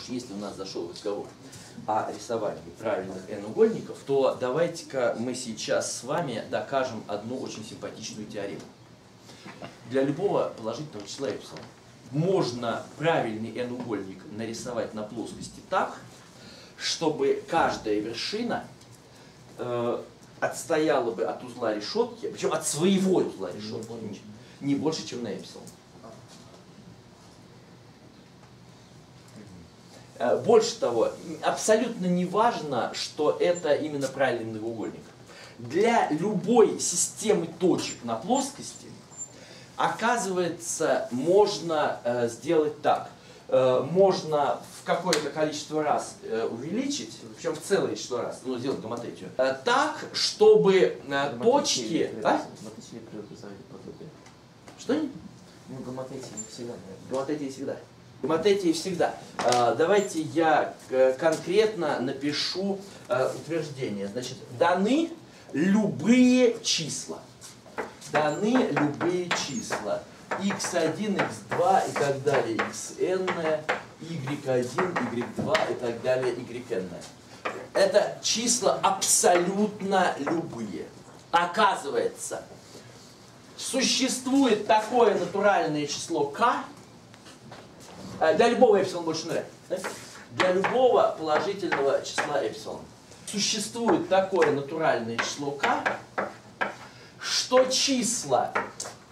уж если у нас зашел разговор о рисовании правильных n-угольников, то давайте-ка мы сейчас с вами докажем одну очень симпатичную теорему. Для любого положительного числа эпсилон можно правильный n-угольник нарисовать на плоскости так, чтобы каждая вершина э, отстояла бы от узла решетки, причем от своего узла решетки, не больше, чем на эпсилон. Больше того, абсолютно не важно, что это именно правильный многоугольник. Для любой системы точек на плоскости, оказывается, можно э, сделать так. Э, можно в какое-то количество раз э, увеличить, причем в целое число раз, ну, сделать гаматритию, э, так, чтобы э, точки... А? Что? Ну, гаматрития всегда, наверное. Гаматрития всегда. Гематетии всегда. А, давайте я э, конкретно напишу э, утверждение. Значит, даны любые числа. Даны любые числа. x1, x2 и так далее, xn, y1, y2 и так далее, yn. Это числа абсолютно любые. Оказывается, существует такое натуральное число k, для любого эпсилон больше нуля. Да? Для любого положительного числа эпсилон существует такое натуральное число k, что числа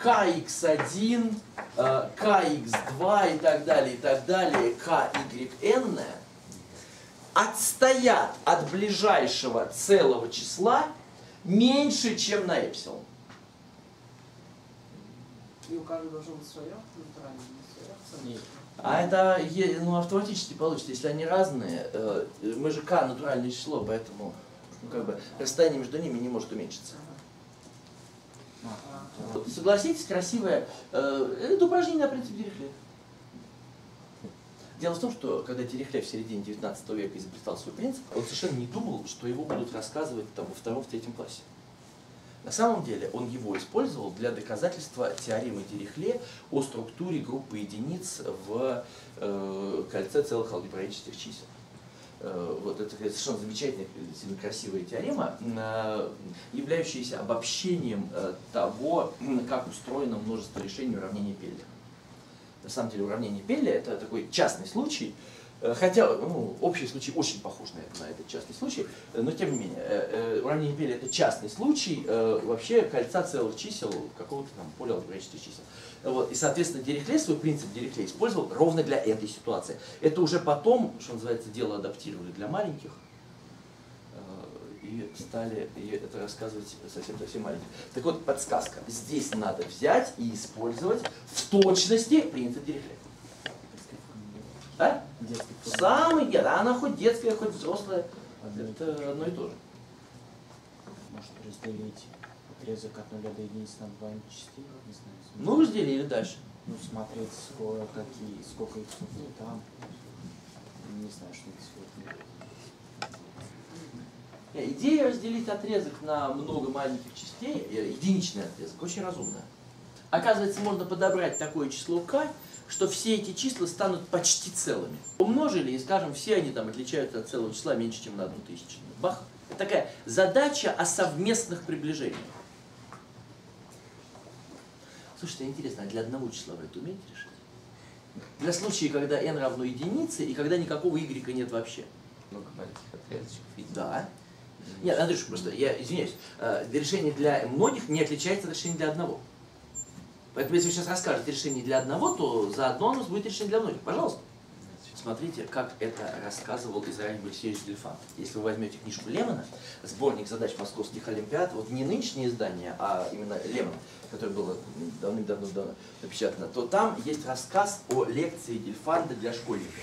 kx1, kx2 и так далее, и так далее, kyn отстоят от ближайшего целого числа меньше, чем на эпсилон. И у каждого должно быть свое натуральное, свое. Нет. А это ну, автоматически получится, если они разные. э, Мы же k натуральное число, поэтому ну, как бы, расстояние между ними не может уменьшиться. Согласитесь, красивое. э, Это упражнение на принцип Дирихле. Дело в том, что когда Дирихле в середине 19 века изобретал свой принцип, он совершенно не думал, что его будут рассказывать там, во втором, в третьем классе. На самом деле он его использовал для доказательства теоремы Дирихле о структуре группы единиц в э, кольце целых алгебраических чисел. Э, вот это совершенно замечательная, сильно красивая теорема, э, являющаяся обобщением э, того, как устроено множество решений уравнения Пелля. На самом деле уравнение Пелля это такой частный случай, хотя ну, общий случай очень похож на, на этот частный случай, э, но тем не менее, э, э, уравнение Пелля это частный случай э, вообще кольца целых чисел какого-то там поля алгебраических чисел. Вот. И, соответственно, Дирихле свой принцип Дирихле использовал ровно для этой ситуации. Это уже потом, что называется, дело адаптировали для маленьких э, и стали и это рассказывать совсем-совсем маленьким. Так вот, подсказка. Здесь надо взять и использовать в точности принцип Дирихле. А? Детский формат. Самый, нет, она хоть детская, хоть взрослая, Одно и это одно и то же. Может разделить отрезок от нуля до единицы на два частей, не знаю. Ну, разделили дальше. Ну, смотреть, сколько, какие, сколько их ну, там. Не знаю, что их сегодня. Э, Идея разделить отрезок на много маленьких частей, э, единичный отрезок, очень разумная. Оказывается, можно подобрать такое число k, что все эти числа станут почти целыми. Умножили, и, скажем, все они там отличаются от целого числа меньше, чем на одну тысячную. Бах! Это такая задача о совместных приближениях. Слушайте, интересно, а для одного числа вы это умеете решить? Для случая, когда n равно единице, и когда никакого y нет вообще. Много маленьких отрезочков видимо. Да. Нет, Андрюш, просто я извиняюсь. э, Решение для многих не отличается от решения для одного. Поэтому если вы сейчас расскажете решение для одного, то заодно у нас будет решение для многих. Пожалуйста. Смотрите, как это рассказывал Израиль Борисович Дельфан. Если вы возьмете книжку Лемона, сборник задач московских олимпиад, вот не нынешнее издание, а именно Лемон, которое было давным-давно давно напечатано, то там есть рассказ о лекции Дельфанда для школьников.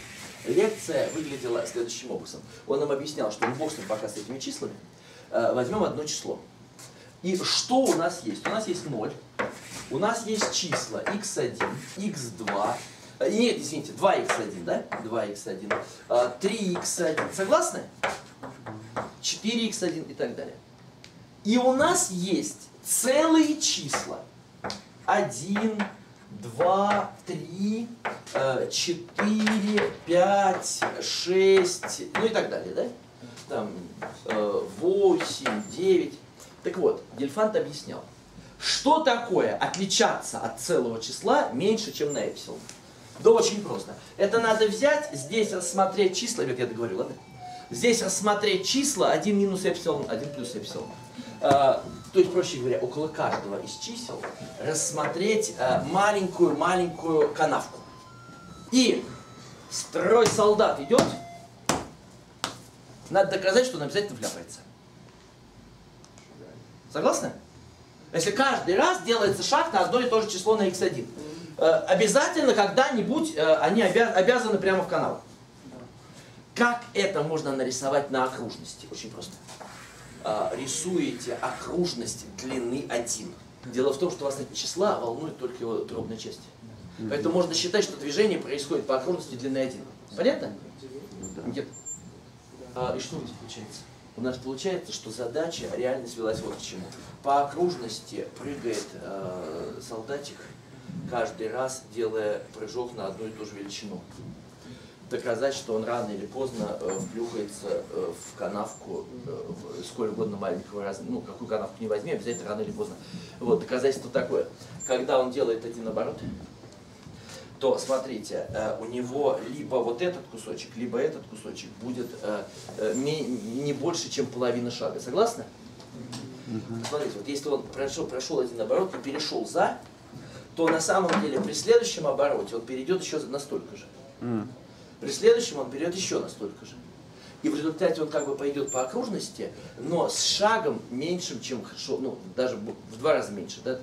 Лекция выглядела следующим образом. Он нам объяснял, что ну бог пока с этими числами, Э, возьмем одно число. И что у нас есть? У нас есть 0, у нас есть числа x1, x2, э, нет, извините, 2x1, да? 2x1, э, 3x1. Согласны? 4x1 и так далее. И у нас есть целые числа. 1, 2, 3, 4, 5, 6, ну и так далее, да? Там э, 8, 9. Так вот, Дельфант объяснял, что такое отличаться от целого числа меньше, чем на эпсилон? Да очень просто. Это надо взять, здесь рассмотреть числа, вот я договорю, ладно? Здесь рассмотреть числа 1 минус эпсилон, 1 плюс эпсилон. Э, то есть, проще говоря, около каждого из чисел рассмотреть маленькую-маленькую канавку. И строй солдат идет, надо доказать, что он обязательно вляпается. Согласны? Если каждый раз делается шаг на одно и то же число на x1, э, обязательно когда-нибудь э, они обязаны прямо в канал. Как это можно нарисовать на окружности? Очень просто. Э, рисуете окружность длины 1. Дело в том, что вас эти числа волнует только его дробная часть. Поэтому можно считать, что движение происходит по окружности длины 1. Понятно? Нет. А, и что у нас получается? У нас получается, что задача реально свелась вот к чему. По окружности прыгает э, солдатик, каждый раз делая прыжок на одну и ту же величину. Доказать, что он рано или поздно э, вплюхается э, в канавку, э, сколь угодно маленького размера, ну, какую канавку не возьми, обязательно рано или поздно. Вот, доказательство такое. Когда он делает один оборот, то смотрите, э, у него либо вот этот кусочек, либо этот кусочек будет э, э, не больше, чем половина шага. Согласны? Смотрите, вот если он прошел, прошел один оборот и перешел за, то на самом деле при следующем обороте он перейдет еще настолько же. При следующем он перейдет еще настолько же. И в результате он как бы пойдет по окружности, но с шагом меньшим, чем ну, даже в два раза меньше. Да?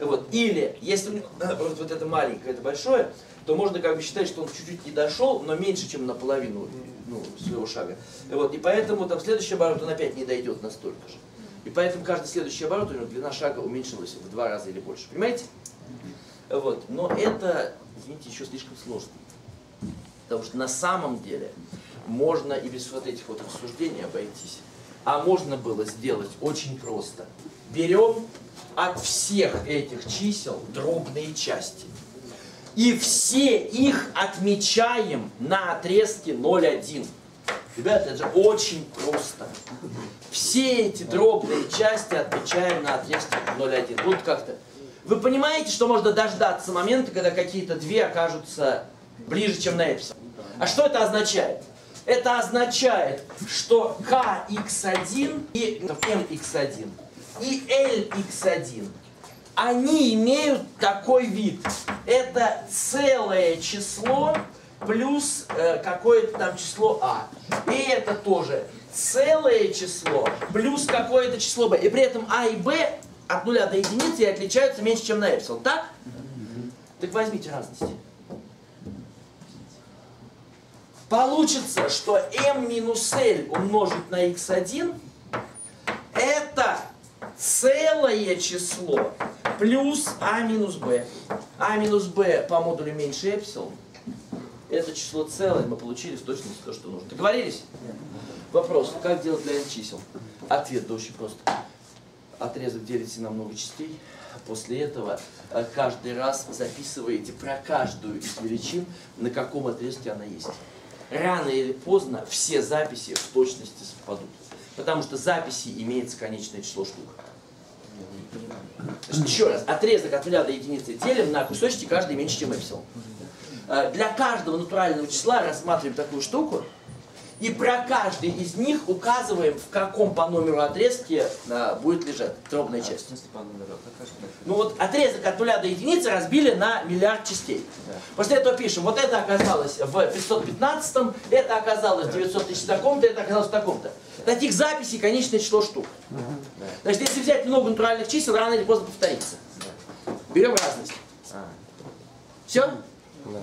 Вот. Или, если у него вот, вот это маленькое, это большое, то можно как бы считать, что он чуть-чуть не дошел, но меньше, чем наполовину ну, своего шага. Вот. И поэтому там следующий оборот он опять не дойдет настолько же. И поэтому каждый следующий оборот у него длина шага уменьшилась в два раза или больше. Понимаете? Вот. Но это, извините, еще слишком сложно. Потому что на самом деле можно и без вот этих вот рассуждений обойтись. А можно было сделать очень просто. Берем от всех этих чисел дробные части. И все их отмечаем на отрезке 0,1. Ребята, это же очень просто. Все эти дробные части отмечаем на отрезке 0,1. Вот как-то. Вы понимаете, что можно дождаться момента, когда какие-то две окажутся ближе, чем на эпсилон? А что это означает? Это означает, что kx1 и mx1 и lx1, они имеют такой вид. Это целое число плюс э, какое-то там число а. И это тоже целое число плюс какое-то число b. И при этом а и b от нуля до единицы отличаются меньше, чем на эпсилон. Так? Так возьмите разности. Получится, что m минус l умножить на x1 это целое число плюс а минус b. а минус b по модулю меньше эпсилон. Это число целое мы получили в точности то, что нужно. Договорились? Вопрос, как делать для n чисел? Ответ да очень просто. Отрезок делите на много частей. После этого э, каждый раз записываете про каждую из величин, на каком отрезке она есть. Рано или поздно все записи в точности совпадут. Потому что записи имеется конечное число штук. Еще раз, отрезок от нуля до единицы делим на кусочки, каждый меньше, чем эпсилон. Для каждого натурального числа рассматриваем такую штуку, и про каждый из них указываем, в каком по номеру отрезке а, будет лежать дробная часть. А, ну вот отрезок от нуля до единицы разбили на миллиард частей. Да. После этого пишем, вот это оказалось в 515, это оказалось в 900 тысяч таком-то, это оказалось в таком-то. Таких записей конечное число штук. Угу. Значит, если взять много натуральных чисел, рано или поздно повторится. Берем разность. А. Все? Да.